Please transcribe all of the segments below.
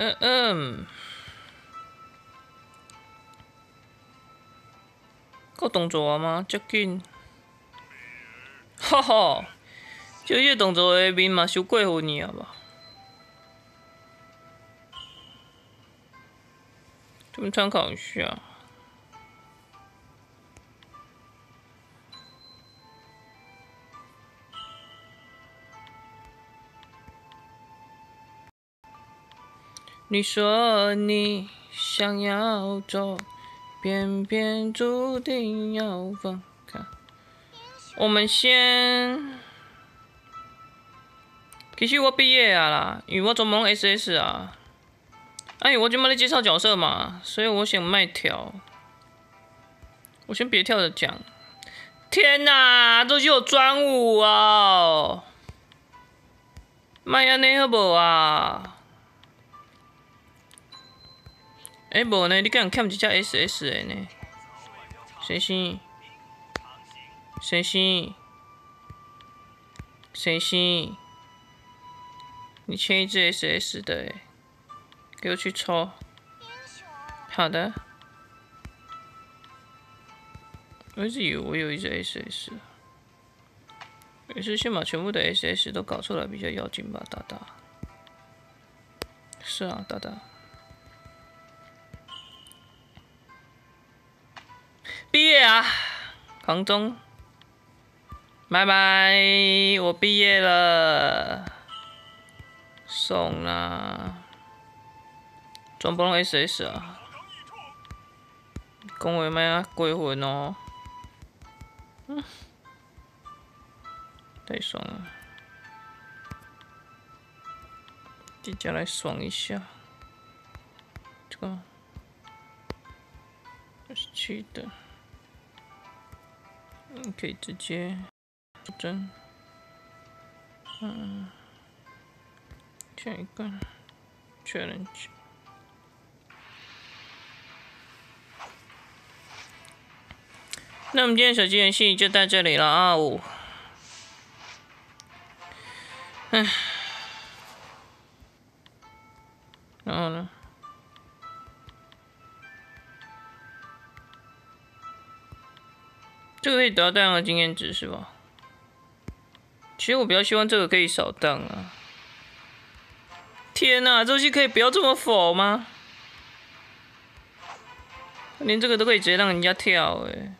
嗯嗯，够动作啊吗？接近，哈哈，就这动作的面嘛，受过分去啊吧？怎么参考一下。你说你想要走，偏偏注定要分开。我们先，其实我毕业啊啦，因为我做梦 SS 啊，哎，我就没在介绍角色嘛，所以我想卖跳。我先别跳着讲。天哪，这就有专武啊！卖安尼好无啊？哎，无呢，你敢欠一只 SS 的呢？先生，先生，先生，你欠一只 SS 的，给我去抽。好的。我一直以为我有一只 SS，也是先把全部的 SS 都搞出来比较要紧吧，大大。是啊，大大。毕业啊，黄忠，拜拜，我毕业了，送啦，全部拢 SS 啊，讲话莫啊过分哦，嗯，太爽了，直接来爽一下，这个是七的。可以直接真，嗯，下一个确认去。那我们今天手机游戏就到这里了啊！五，唉，然后呢？这个可以得到大量的经验值是吧？其实我比较希望这个可以少档啊！天哪，这游戏可以不要这么否吗？连这个都可以直接让人家跳哎！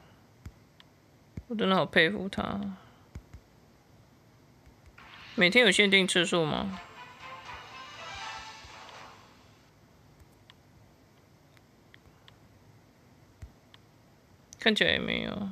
我真的好佩服他。每天有限定次数吗？看起来也没有。